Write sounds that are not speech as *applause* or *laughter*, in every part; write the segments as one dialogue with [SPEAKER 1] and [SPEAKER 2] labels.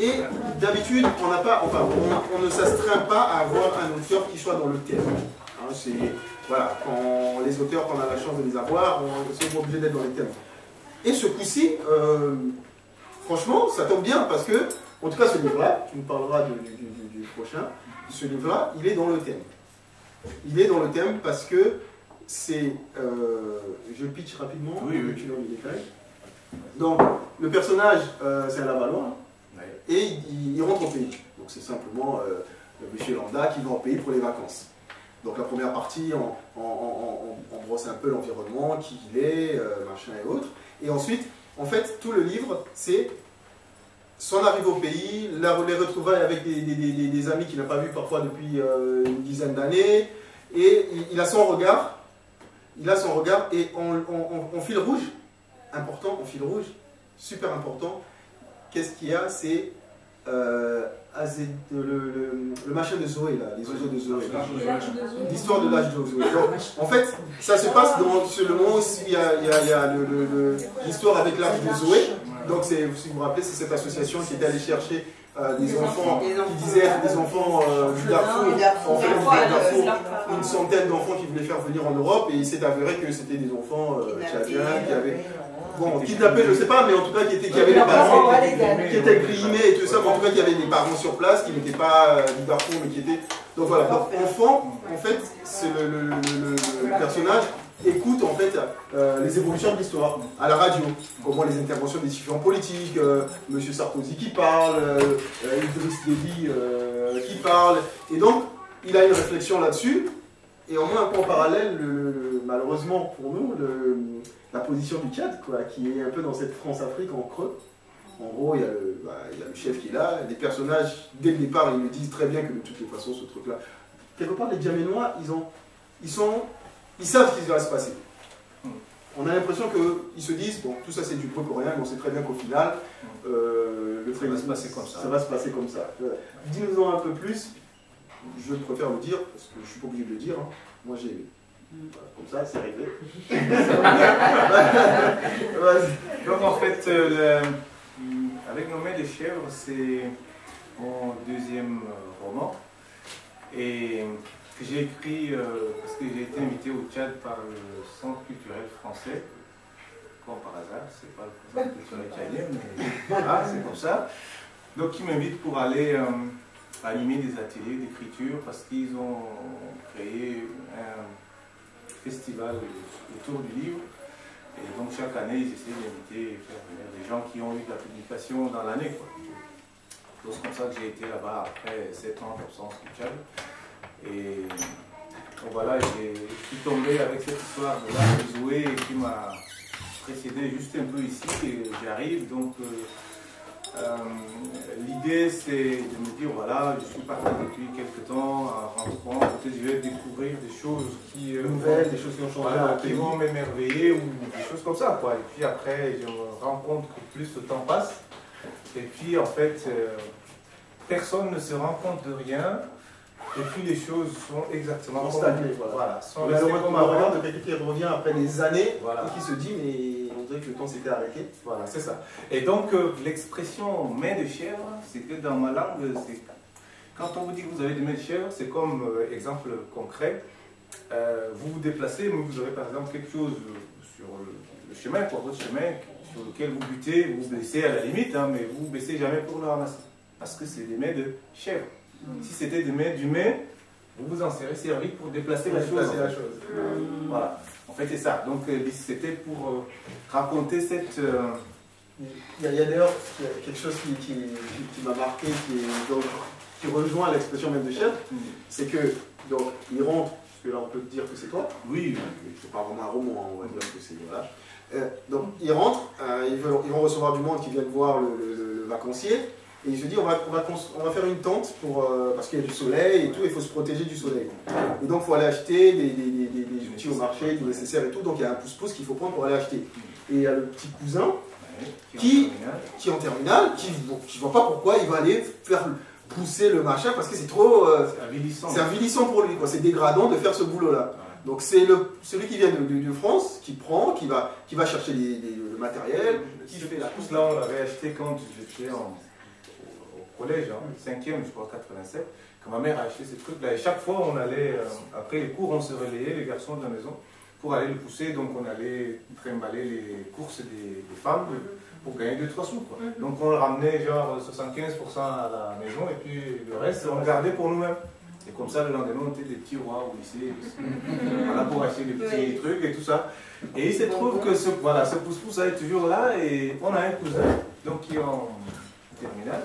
[SPEAKER 1] Et d'habitude, on n'a pas, enfin, on, on ne s'astreint pas à avoir un auteur qui soit dans le thème. Hein, c'est, voilà, quand les auteurs, quand on a la chance de les avoir, on est obligé d'être dans les thèmes. Et ce coup-ci, euh, franchement, ça tombe bien parce que, en tout cas, ce livre-là, tu nous parleras du, du- du- du prochain, ce livre-là, il est dans le thème. Il est dans le thème parce que c'est. euh, je pitch rapidement,
[SPEAKER 2] Oui, oui.
[SPEAKER 1] tu dans les détails. Donc, le personnage, euh, c'est un Lavallois. Et il, rentre au pays. Donc, c'est simplement euh, monsieur Lambda qui va au pays pour les vacances. Donc, la première partie, on, brosse un peu l'environnement, qui il est, euh, machin et autres. Et ensuite, en fait, tout le livre, c'est son arrivée au pays, la- les retrouvailles avec des, amis qu'il n'a pas vus parfois depuis euh, une dizaine d'années. Et il, a son regard, il a son regard, et en, fil rouge, important, en fil rouge, super important, qu'est-ce qu'il y a? Euh, AZ le, le- le machin de Zoé, là, les oiseaux de Zoé. L'histoire de l'âge de Zoé. Donc, en fait, ça se passe dans sur le moment où il y a, l'histoire avec l'âge de Zoé. Donc, si vous vous rappelez, c'est cette association qui était allée chercher euh, des,
[SPEAKER 3] Des
[SPEAKER 1] enfants, qui disaient être des enfants euh, en fait, une centaine d'enfants qui voulaient faire venir en Europe, et il s'est avéré que c'était des enfants euh, tchadiens qui avaient. Bon, kidnappés, je sais pas, mais en tout cas qui, étaient, qui avaient des parents qui étaient grimés et tout ça, mais en tout cas qui avaient des parents sur place, qui n'étaient pas euh, du Darfour, mais qui étaient. Donc voilà, donc enfant, en fait, c'est le, le- le- le- le personnage écoute en fait euh, les évolutions de l'histoire à la radio, comment les interventions des différents politiques, euh, Monsieur Sarkozy qui parle, euh, Idriss Déby euh, qui parle, et donc il a une réflexion là-dessus. Et au moins un peu en parallèle, le- le- malheureusement pour nous, le- la position du Tchad, quoi, qui est un peu dans cette France-Afrique en creux. En gros, il y, a le, bah, il y a le chef qui est là, les personnages, dès le départ, ils me disent très bien que de toutes les façons, ce truc-là. Quelque part, les Djaménois, ils, ont, ils, sont, ils savent ce qui va se passer. On a l'impression qu'ils se disent, bon, tout ça c'est du bruit coréen, mais on sait très bien qu'au final, euh, le
[SPEAKER 2] Ça va se passer comme ça.
[SPEAKER 1] Ça va se passer comme ça. Dis-nous-en un peu plus. Je préfère le dire, parce que je suis pas obligé de le dire. hein. Moi j'ai. Comme ça, c'est réglé. *laughs*
[SPEAKER 2] Donc en fait, euh, le- avec Nos mains chèvres, c'est mon deuxième euh, roman. Et j'ai écrit euh, parce que j'ai été invité au Tchad par le Centre culturel français. Comme par hasard, c'est pas le Centre culturel tchadien, mais voilà, c'est comme ça. Donc ils m'invitent pour aller euh, animer des ateliers d'écriture parce qu'ils ont créé un festival autour du livre. Et donc chaque année, ils essaient d'inviter des gens qui ont eu de la publication dans l'année. c'est comme ça que j'ai été là-bas après 7 ans d'absence du Tchad. Et voilà, je suis tombé avec cette histoire de l'art de Zoé qui m'a précédé juste un peu ici et j'arrive. Donc euh, euh, l'idée c'est de me dire voilà, je suis parti depuis quelques temps à rencontre, peut-être je vais découvrir des choses qui euh,
[SPEAKER 1] Nouvelles, des choses qui ont changé
[SPEAKER 2] voilà,
[SPEAKER 1] dans le
[SPEAKER 2] qui
[SPEAKER 1] pays.
[SPEAKER 2] vont m'émerveiller ou des choses comme ça. Quoi. Et puis après, je me rends compte que plus le temps passe. Et puis en fait, euh, personne ne se rend compte de rien. Et puis les choses sont exactement comme
[SPEAKER 1] voilà.
[SPEAKER 2] voilà, sont
[SPEAKER 1] On le
[SPEAKER 2] restées
[SPEAKER 1] regarde
[SPEAKER 2] comme
[SPEAKER 1] on le regarde
[SPEAKER 2] avant.
[SPEAKER 1] de quelqu'un qui revient après des années
[SPEAKER 2] Voilà.
[SPEAKER 1] et qui se dit, mais dirait que le temps s'était arrêté.
[SPEAKER 2] Voilà, c'est ça. Et donc euh, l'expression main de chèvre, c'est que dans ma langue, c'est quand on vous dit que vous avez des mains de chèvre, c'est comme euh, exemple concret. euh, vous vous déplacez, mais vous aurez par exemple quelque chose sur le, le chemin, quoi, votre chemin, sur lequel vous butez, vous vous blessez à la limite, hein, mais vous ne baissez jamais pour le ramasser. Parce que c'est des mains de chèvre. Si c'était des mains d'humain, vous vous en serez servi pour déplacer la chose. Voilà. En fait, c'est ça. Donc, euh, c'était pour euh, raconter cette. euh,
[SPEAKER 1] Il y a, d'ailleurs quelque chose qui, qui- qui- qui m'a marqué, qui, est- donc, qui rejoint l'expression même de chef, c'est que donc il rentre, parce que là on peut dire que c'est toi,
[SPEAKER 2] Oui,
[SPEAKER 1] c'est pas vraiment un roman, hein, on va dire que c'est voilà. Euh, donc il rentre, euh, ils, veulent- ils vont recevoir du monde qui viennent voir le, le- le- le vacancier, et se dit on va, on va, on va faire une tente pour, euh, parce qu'il y a du soleil et tout, il faut se protéger du soleil. Et donc il faut aller acheter des, des- des- des- outils au marché, du nécessaire et tout, donc il y a un pouce-pouce qu'il faut prendre pour aller acheter. Et il y a le petit cousin Qui-
[SPEAKER 2] est en terminale.
[SPEAKER 1] qui est en terminale, qui ne voit pas pourquoi il va aller faire pousser le machin parce que c'est trop. euh,
[SPEAKER 2] C'est avilissant.
[SPEAKER 1] pour lui, quoi. C'est dégradant de faire ce boulot-là. Donc c'est le, celui qui vient de, de- de France qui prend, qui va, qui va chercher les- les- le matériel, qui fait la
[SPEAKER 2] pouce là, on l'avait acheté quand j'étais en collège, hein, 5e, je crois, 87, quand ma mère a acheté ces trucs-là. Et chaque fois, on allait, euh, après les cours, on se relayait, les garçons de la maison, pour aller le pousser. Donc, on allait trimballer les courses des, femmes pour gagner 2-3 sous. Quoi. Mhm. Donc, on ramenait genre 75% à la maison et puis le reste, on gardait pour nous-mêmes. Et comme ça, le lendemain, on était des petits rois au lycée. *laughs* voilà, pour acheter des petits trucs et tout ça. Et il se trouve que ce, voilà, ce pouce-pouce est toujours là et on a un cousin donc, qui est en terminale.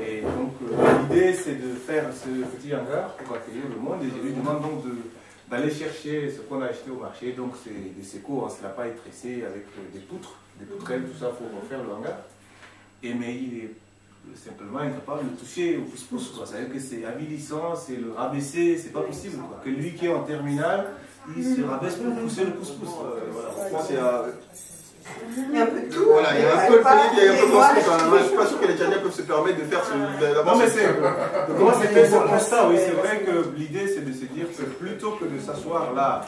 [SPEAKER 2] Et donc euh, l'idée c'est de faire ce petit hangar pour accueillir le monde et je lui demande donc d'aller chercher ce qu'on a acheté au marché, donc c'est des sécos en paille tressé avec euh, des poutres, des poutrelles, tout ça pour faire le hangar. Et mais il est simplement incapable de toucher au pouce-pouce. C'est-à-dire que c'est avilissant, c'est le rabaisser, c'est pas possible. Que lui qui est en terminale, il se rabaisse pour pousser le pouce-pouce.
[SPEAKER 1] Euh, il y a un peu de tout. Voilà, il y a un peu le pays qui est un peu quand même. Je suis pas sûr que les Tchadiens peuvent se permettre de faire ce.
[SPEAKER 2] Non, mais c'est. Moi, c'était pour ça, oui. C'est vrai que l'idée, c'est de se dire que plutôt que de s'asseoir là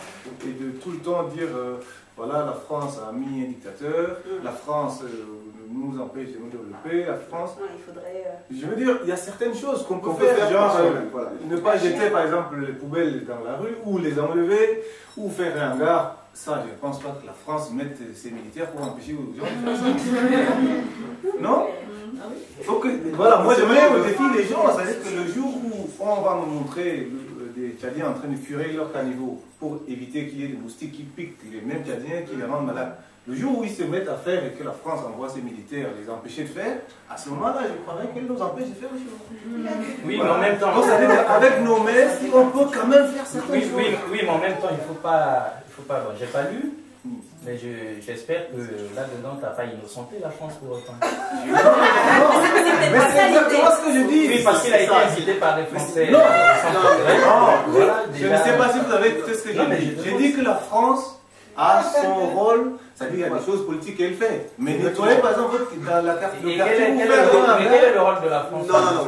[SPEAKER 2] et de tout le temps dire. Euh, voilà, la France a mis un dictateur, la France euh, nous empêche de nous développer, la France. il faudrait. Euh, Je veux dire, il y a certaines choses qu'on peut, faire, genre ne pas jeter par exemple les poubelles dans la rue, ou les enlever, ou faire un hangar ça, je ne pense pas que la France mette ses militaires pour empêcher aux gens de faire ça. *laughs* non Donc, voilà, moi je mets au défi les gens, c'est-à-dire que le jour où on va nous montrer des Tchadiens en train de curer leur caniveau pour éviter qu'il y ait des moustiques qui piquent les mêmes Tchadiens qui les rendent malades, le jour où ils se mettent à faire et que la France envoie ses militaires les empêcher de faire, à ce moment-là, je croirais qu'elle nous empêche de faire les choses.
[SPEAKER 3] Oui, mais en même temps.
[SPEAKER 2] avec nos mains, on peut quand même faire certaines
[SPEAKER 3] oui,
[SPEAKER 2] choses.
[SPEAKER 3] Oui, oui, mais en même temps, il ne faut pas faut pas. Bon, j'ai pas lu, mais j'espère que là-dedans, tu n'as pas innocenté la France pour autant.
[SPEAKER 2] Non, *laughs* *laughs* non, mais c'est exactement ce que je dis.
[SPEAKER 3] Oui, parce qu'il a été incité par les Français.
[SPEAKER 2] Non, non, je ne sais pas si vous avez écouté ce que j'ai dit. J'ai dit que la France a son rôle c'est-à-dire qu'il y a des choses politiques qu'elle fait. Mais nettoyer, par exemple, dans la carte de quartier,
[SPEAKER 3] mais quel est le rôle de la France
[SPEAKER 1] Non, non, non.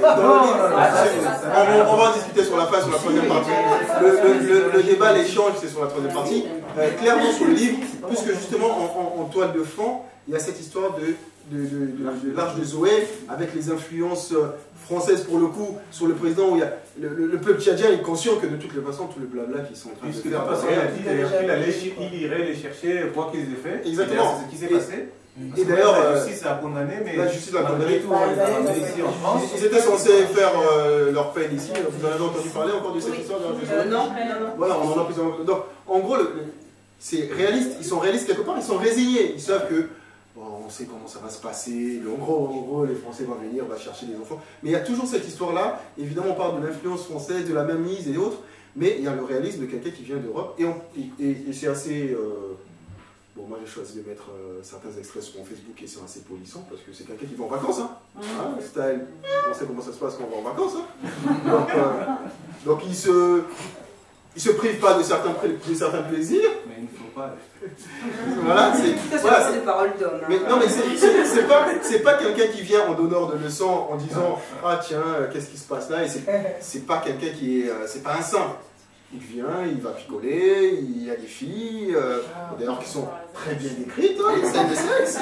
[SPEAKER 1] On va en discuter sur la fin, sur la troisième partie. Le débat, l'échange, c'est sur la troisième partie. Euh, clairement, sur le livre, puisque justement, en toile de fond, il y a cette histoire de de, l'Arche de Zoé, avec les influences euh, françaises pour le coup sur le président, où il y a, le, peuple tchadien est conscient que de toutes les façons, tout le blabla qui sont en train
[SPEAKER 2] de faire. il a dit qu'il irait les chercher, quoi qu'ils aient fait.
[SPEAKER 1] Exactement.
[SPEAKER 2] C'est ce qui s'est passé.
[SPEAKER 1] Et d'ailleurs,
[SPEAKER 2] la euh, justice a condamné, mais
[SPEAKER 1] la justice a condamné tout. ici en France. Ils étaient censés faire euh, leur peine ici. Vous en avez entendu parler encore de cette histoire de
[SPEAKER 4] euh, Non, non.
[SPEAKER 1] Voilà, on en a plus. Donc, en gros, c'est réaliste. Ils sont réalistes quelque part. Ils sont résignés. Ils savent que on sait comment ça va se passer. En gros, en gros, les Français vont venir, on va chercher des enfants. Mais il y a toujours cette histoire-là. Évidemment, on parle de l'influence française, de la mainmise et autres. Mais il y a le réalisme de quelqu'un qui vient d'Europe. Et, et, c'est assez. Euh, bon, moi j'ai choisi de mettre euh, certains extraits sur mon Facebook et c'est assez polissant parce que c'est quelqu'un qui va en vacances. Hein. hein style, on sait comment ça se passe quand on va en vacances. Hein. Donc, euh, donc il se il se prive pas de certains, de certains plaisirs.
[SPEAKER 2] Mais il ne faut pas. *laughs*
[SPEAKER 1] voilà,
[SPEAKER 4] c'est voilà, des paroles d'homme. Hein.
[SPEAKER 1] Mais non, mais c'est pas, pas quelqu'un qui vient en donneur de leçons en disant Ah tiens, euh, qu'est-ce qui se passe là? Et c'est pas quelqu'un qui est. Euh, c'est pas un saint. Il vient, il va picoler, il y a des filles, euh, d'ailleurs qui sont très bien décrites, hein, les scènes de sexe.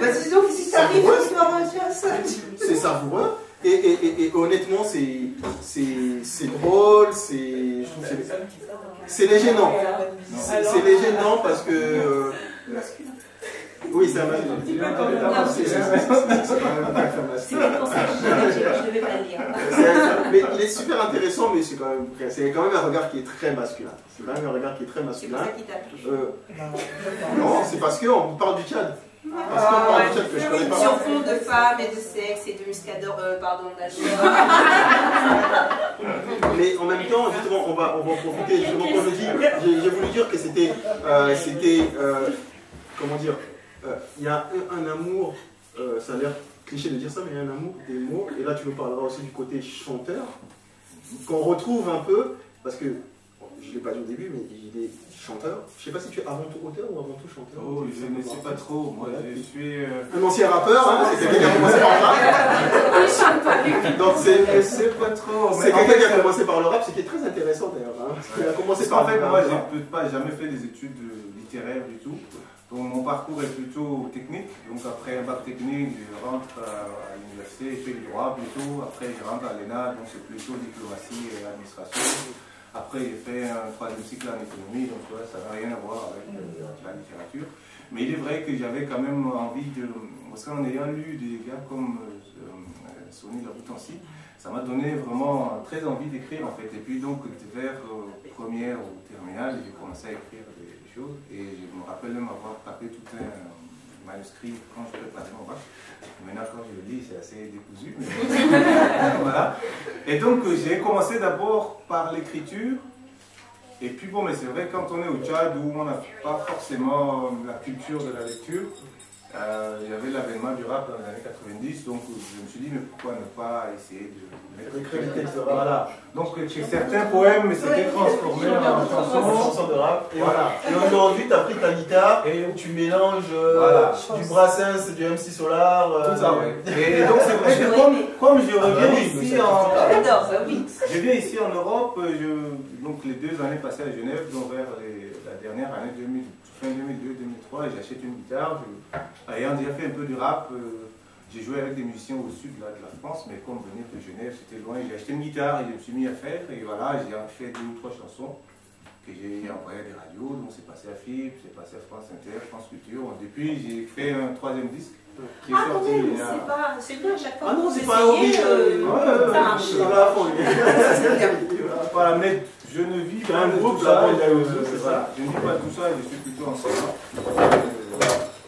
[SPEAKER 4] Bah, disons que si ça arrive,
[SPEAKER 1] c'est savoureux. Et, et, et, honnêtement, c'est drôle, c'est. C'est les gênants. C'est les gênants parce que. Euh, oui, c'est un Mais il est super intéressant, mais c'est quand même, c'est quand même un regard qui est très masculin. C'est quand même un regard qui est très masculin. Euh, non, c'est parce qu'on parle du Tchad. Parce
[SPEAKER 4] que que je connais pas. Sur fond de femmes et de sexe et de muscador, euh, pardon, *laughs*
[SPEAKER 1] Mais en même temps, justement, on va, on va en profiter. Justement, comme je dis, j'ai voulu dire que c'était, euh, c'était, euh, comment dire, euh, il y a un, un amour, euh, ça a l'air cliché de dire ça, mais il y a un amour des mots. Et là, tu nous parleras aussi du côté chanteur, qu'on retrouve un peu, parce que je ne l'ai pas dit au début, mais il est chanteur. Je ne sais pas si tu es avant tout auteur ou avant tout chanteur.
[SPEAKER 2] Oh, je ne sais pas trop. Moi, je suis. Euh,
[SPEAKER 1] un ancien rappeur, hein, c'est quelqu'un qui a commencé par le rap. *laughs* Donc,
[SPEAKER 2] c'est. sais pas trop.
[SPEAKER 1] C'est quelqu'un qui a commencé par le rap, ce qui est très intéressant d'ailleurs. Hein,
[SPEAKER 2] il a commencé par. En fait, moi, je n'ai pas jamais fait des études littéraires du tout. Donc mon parcours est plutôt technique. Donc après un bac technique, je rentre à, l'université, je fais du droit plutôt. Après je rentre à l'ENA, donc c'est plutôt diplomatie et administration. Après j'ai fait un troisième cycle en économie, donc ça n'a rien à voir avec euh, la littérature. Mais il est vrai que j'avais quand même envie de... Parce qu'en ayant lu des gars comme euh, Sonny Laboutancy, ça m'a donné vraiment très envie d'écrire en fait. Et puis donc vers euh, première ou terminale, j'ai commencé à écrire et je me rappelle même avoir tapé tout un manuscrit quand je préparais mon bac. Maintenant, quand je le lis, c'est assez décousu. *laughs* voilà. Et donc, j'ai commencé d'abord par l'écriture. Et puis bon, mais c'est vrai, quand on est au Tchad où on n'a pas forcément la culture de la lecture, euh, il y avait l'avènement du rap dans les années 90, donc je me suis dit, mais pourquoi ne pas essayer de
[SPEAKER 1] écrire des textes de
[SPEAKER 2] rap Voilà. Donc certains poèmes, mais c'était transformé en chansons
[SPEAKER 1] de rap. Et, voilà. et aujourd'hui, tu as pris ta guitare et tu mélanges euh, du Brassens, du MC Solar.
[SPEAKER 2] Euh, Tout ça, oui. Et donc c'est vrai que comme, comme je reviens ah ici en... Je viens ici en Europe, je, donc les deux années passées à Genève, donc vers la dernière année 2000 fin 2002-2003 et j'achète une guitare. ayant déjà fait un peu de rap, euh, j'ai joué avec des musiciens au sud de la France, mais comme venir de Genève, c'était loin. J'ai acheté une guitare et je me suis mis à faire. Et voilà, j'ai fait deux ou trois chansons que j'ai envoyées à des radios. Donc c'est passé à FIP, c'est passé à France Inter, France Culture. Depuis, j'ai fait un troisième disque.
[SPEAKER 4] Qui est ah, sorti, c'est pas. C'est bien, à chaque fois.
[SPEAKER 1] Ah non, c'est pas horrible. Euh, ouais, ça marche. *laughs*
[SPEAKER 2] Voilà, mais je ne vis pas un groupe ça. Voilà. Je ne vis pas tout ça, je suis plutôt enseignant.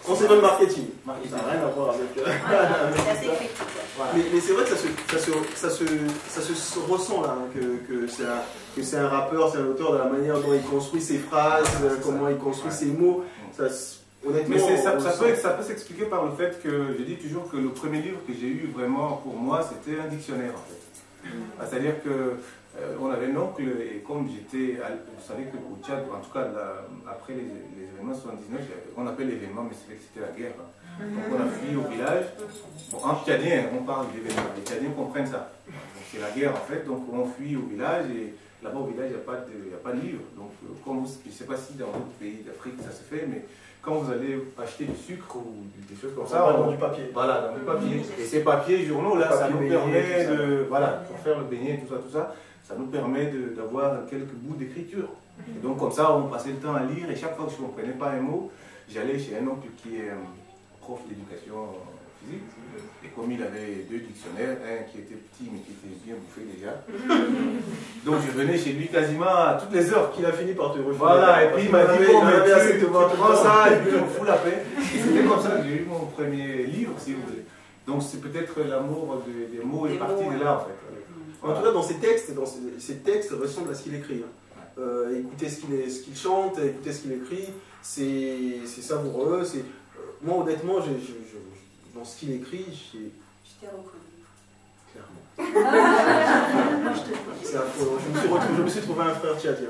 [SPEAKER 1] Enseignant de marketing. Ça n'a rien à voir avec. Euh, c'est assez *laughs* Mais, mais c'est vrai que ça se, ça se, ça se, ça se ressent là, hein, que, que c'est un, un, rappeur, c'est un auteur de la manière dont il construit ses phrases, euh, comment il construit ses mots. Ça, honnêtement,
[SPEAKER 2] mais ça, ça, peut, ça peut s'expliquer par le fait que je dis toujours que le premier livre que j'ai eu vraiment pour moi, c'était un dictionnaire en fait. Mm. C'est-à-dire que euh, on avait un oncle et comme j'étais, vous savez que au Tchad, en tout cas après les, événements 79, on appelle l'événement, mais c'était la guerre. Hein. Donc on a fui au village. Bon, en tchadien, on parle d'événement, les tchadiens comprennent ça. C'est la guerre en fait, donc on fuit au village et là-bas au village, il n'y a, pas de, a pas de livre. Donc euh, comme je ne sais pas si dans d'autres pays d'Afrique ça se fait, mais quand vous allez acheter du sucre ou des choses comme ça,
[SPEAKER 1] on, dans du papier.
[SPEAKER 2] Voilà, dans du papier. Et ces papiers journaux là, ça nous permet de, voilà, pour faire le beignet, tout ça, tout ça ça nous permet d'avoir quelques bouts d'écriture. donc comme ça, on passait le temps à lire et chaque fois que je ne comprenais pas un mot, j'allais chez un oncle qui est prof d'éducation physique. Et comme il avait deux dictionnaires, un qui était petit mais qui était bien bouffé déjà, donc je venais chez lui quasiment à toutes les heures.
[SPEAKER 1] Qu'il a fini par te refaire.
[SPEAKER 2] Voilà, et puis il m'a dit, bon, mais tu, tu prends ça et puis on fout la paix. C'était comme ça que j'ai eu mon premier livre, si vous voulez. Donc c'est peut-être l'amour des, mots est parti de là en fait.
[SPEAKER 1] En tout cas, dans ses textes, dans ses, textes ressemblent à ce qu'il écrit. Hein. Euh, écoutez ce qu'il chante, écoutez ce qu'il écrit, c'est savoureux. Euh, moi, honnêtement, dans ce qu'il écrit, j'ai.
[SPEAKER 4] Je t'ai reconnu.
[SPEAKER 1] Clairement. *laughs* je, me suis retrouvé, je me suis trouvé un frère tchadien.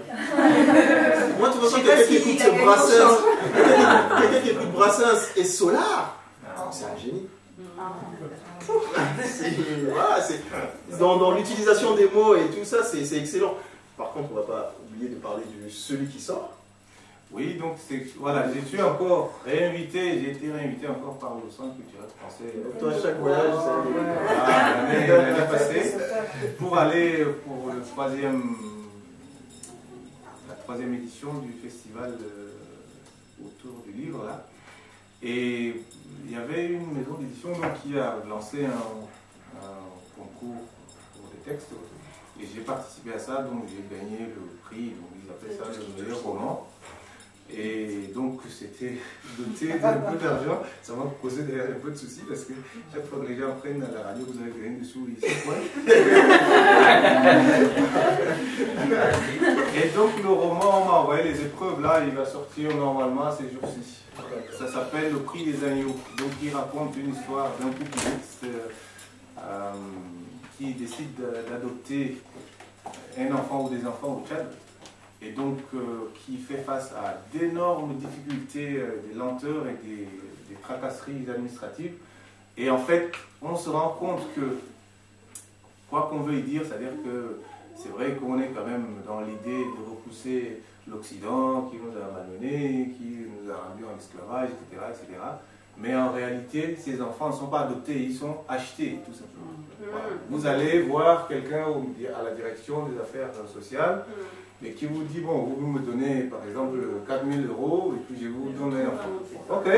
[SPEAKER 1] Moi, tu vois, quand quelqu'un qui écoute Brassens, quelqu'un qui écoute Brassens et Solar, c'est un génie. Ah dans, dans l'utilisation des mots et tout ça, c'est excellent. Par contre, on ne va pas oublier de parler de celui qui sort.
[SPEAKER 2] Oui, donc voilà, j'ai suis encore réinvité, j'ai été réinvité encore par le Centre culturel français.
[SPEAKER 1] Toi, chaque voyage,
[SPEAKER 2] ça l'année passée, pour aller pour le troisième, la troisième édition du festival euh, autour du livre là. Et il y avait une maison d'édition qui a lancé un, concours pour des textes. Et j'ai participé à ça, donc j'ai gagné le prix, donc ils appellent ça le meilleur roman. Et donc c'était *laughs* doté d'un *laughs* peu d'argent, ça m'a causé un peu de soucis parce que chaque fois que les gens prennent à la radio, vous avez gagné dessous ici. *laughs* Et donc le roman, on m'a envoyé les épreuves là, il va sortir normalement ces jours-ci. Ça s'appelle Le prix des agneaux. Donc il raconte une histoire d'un couple mixte euh, qui décide d'adopter un enfant ou des enfants au Tchad et donc euh, qui fait face à d'énormes difficultés, euh, des lenteurs et des, des, tracasseries administratives. Et en fait, on se rend compte que, quoi qu'on veuille dire, c'est-à-dire que c'est vrai qu'on est quand même dans l'idée de repousser l'Occident qui nous a malmenés, qui nous a rendus en esclavage, etc., etc. Mais en réalité, ces enfants ne sont pas adoptés, ils sont achetés, tout simplement. Mm. Vous allez voir quelqu'un à la direction des affaires sociales mm. et qui vous dit, bon, vous me donnez par exemple 4000 euros et puis je vous donne un enfant. Ok.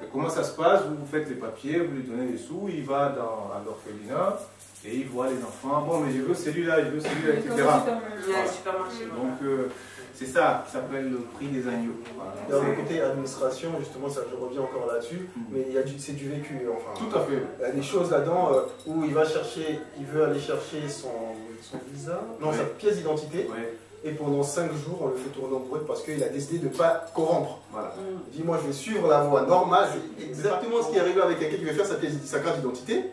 [SPEAKER 2] Et comment ça se passe? Vous faites les papiers, vous lui donnez les sous, il va dans, à l'orphelinat et il voit les enfants. Bon, mais je veux celui-là, je veux celui-là, etc. Donc, euh, c'est ça qui s'appelle le prix des agneaux.
[SPEAKER 1] Voilà. le côté administration, justement, ça, je reviens encore là-dessus, mm. mais c'est du vécu. Enfin,
[SPEAKER 2] Tout à fait.
[SPEAKER 1] Il y a des choses là-dedans euh, où il va chercher, il veut aller chercher son, son visa, non, sa pièce d'identité. Et pendant 5 jours, on le fait tourner en boîte parce qu'il a décidé de ne pas corrompre. Voilà. Il dit Moi, je vais suivre la voie normale. Exactement ce qui est arrivé avec quelqu'un qui veut faire sa, pièce, sa carte d'identité.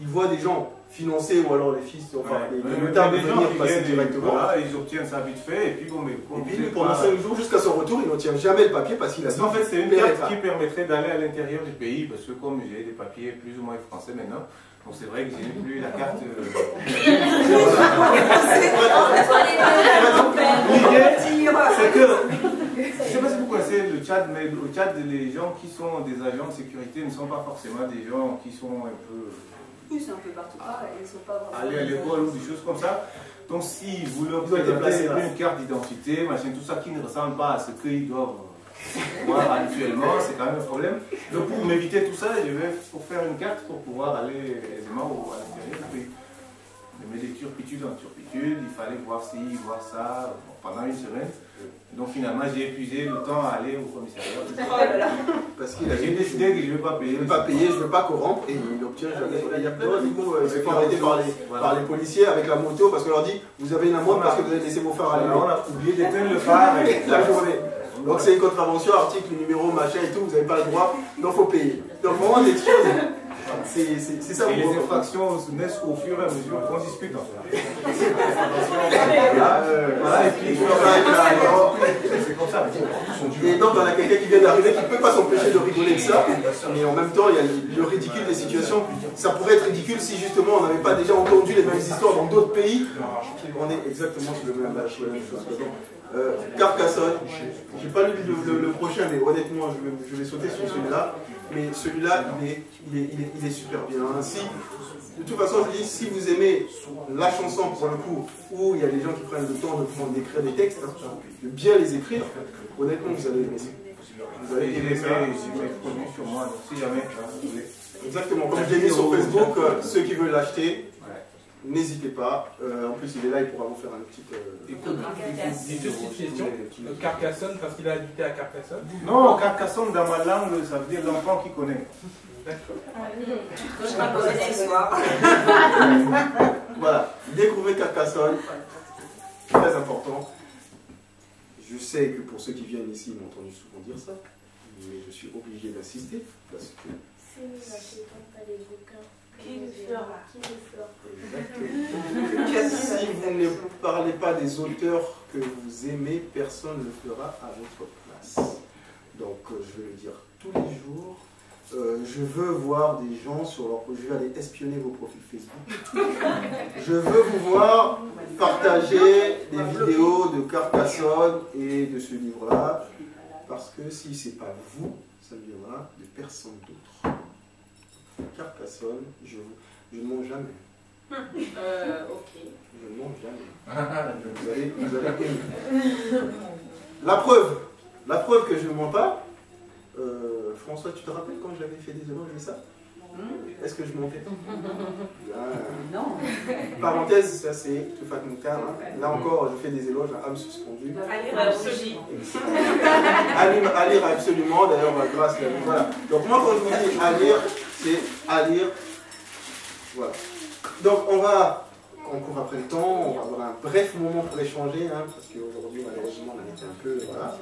[SPEAKER 1] Il voit des gens financés ou alors les fils, enfin les,
[SPEAKER 2] les notables venir passer directement. Voilà, ils obtiennent ça vite fait et puis bon, mais
[SPEAKER 1] Et puis pendant 5 jours jusqu'à son retour, il n'obtient jamais le papier parce qu'il a.
[SPEAKER 2] En fait, c'est une carte qui permettrait d'aller à l'intérieur du pays parce que comme j'ai des papiers plus ou moins français maintenant. Donc c'est vrai que j'ai plus la carte. Euh, *laughs* *laughs* L'idée, c'est que je ne sais pas si vous connaissez le Tchad, mais au Tchad, les gens qui sont des agents de sécurité ne sont pas forcément des gens qui sont un peu
[SPEAKER 4] un peu partout ils sont pas
[SPEAKER 2] Aller à l'école ou des choses comme ça. Donc si vous leur présentez une carte d'identité, machin, tout ça qui ne ressemble pas à ce qu'ils doivent voir habituellement, c'est quand même un problème. Donc pour m'éviter tout ça, je vais pour faire une carte pour pouvoir aller aisément à l'intérieur mets des turpitudes en turpitude, il fallait voir ci, voir ça pendant une semaine. Donc finalement, j'ai épuisé le temps à aller au commissariat. *laughs* Oh Parce qu'il a j'ai décidé que je ne vais pas payer.
[SPEAKER 1] Je ne vais pas payer, je ne veux pas corrompre et il obtient jamais. Il y a plein de euh, ils sont arrêtés par les, par les policiers avec la moto parce qu'on leur dit vous avez une amende parce que vous avez laissé vos phares aller.
[SPEAKER 2] On a oublié d'éteindre le phare *laughs*
[SPEAKER 1] la journée. Donc c'est une contravention, article, numéro, machin et tout, vous n'avez pas le droit, donc il faut payer. Donc vraiment des choses. C'est ça.
[SPEAKER 2] Et les infractions naissent au fur et à mesure qu'on discute.
[SPEAKER 1] Voilà, et puis c'est comme ça. Et donc, on a quelqu'un qui vient d'arriver qui ne peut pas s'empêcher de rigoler de ça, mais en même temps, il y a le ridicule des situations. Ça pourrait être ridicule si justement on n'avait pas déjà entendu les mêmes histoires dans d'autres pays. On est exactement sur le même, chose. Euh, Carcassonne, j'ai pas lu le, prochain, mais honnêtement, je vais, je vais sauter sur celui-là. Mais celui-là, il est, il, est, il, est, super bien. De toute façon, je dis, si vous aimez la chanson pour le coup, où il y a des gens qui prennent le temps de prendre d'écrire des textes, hein, de bien les écrire, honnêtement, vous allez aimer ça.
[SPEAKER 2] Vous allez aimer ça.
[SPEAKER 1] Exactement, comme je l'ai mis sur Facebook, euh, ceux qui veulent l'acheter, N'hésitez pas. Euh, en plus, il est là, il pourra vous faire un petit. Euh...
[SPEAKER 5] Écoute, juste une petite question. Carcassonne, parce qu'il a habité à Carcassonne
[SPEAKER 2] Non, Carcassonne, dans ma langue, ça veut dire l'enfant qui connaît.
[SPEAKER 4] D'accord. *laughs*
[SPEAKER 1] voilà. Découvrez Carcassonne. Très important. Je sais que pour ceux qui viennent ici, ils m'ont entendu souvent dire ça, mais je suis obligé d'assister parce que.
[SPEAKER 6] Qui le fera
[SPEAKER 1] Si vous ne parlez pas des auteurs que vous aimez, personne ne le fera à votre place. Donc, euh, je vais le dire tous les jours. Euh, je veux voir des gens sur leur Je vais aller espionner vos profils Facebook. *laughs* Je veux vous voir partager des vidéos de Carcassonne et de ce livre-là. Parce que si ce n'est pas vous, ça ne viendra de personne d'autre. Carcassonne, je, je ne mange jamais. *laughs*
[SPEAKER 4] Euh, ok.
[SPEAKER 1] Je ne mange jamais. *laughs* vous allez, vous allez La preuve, la preuve que je ne mens pas, euh, François, tu te rappelles quand j'avais fait des éloges de ça? Hmm? Est-ce que je mentais? *laughs*
[SPEAKER 4] Non.
[SPEAKER 1] Parenthèse, ça c'est tout Moukar. Hein. Là encore, je fais des éloges à âme suspendue.
[SPEAKER 4] À lire absolument.
[SPEAKER 1] à lire absolument, d'ailleurs, grâce à Voilà. Donc moi, quand je vous dis à lire, c'est à lire. Voilà. Donc on va, on court après le temps, on va avoir un bref moment pour échanger, hein, parce qu'aujourd'hui malheureusement on a été un peu, voilà.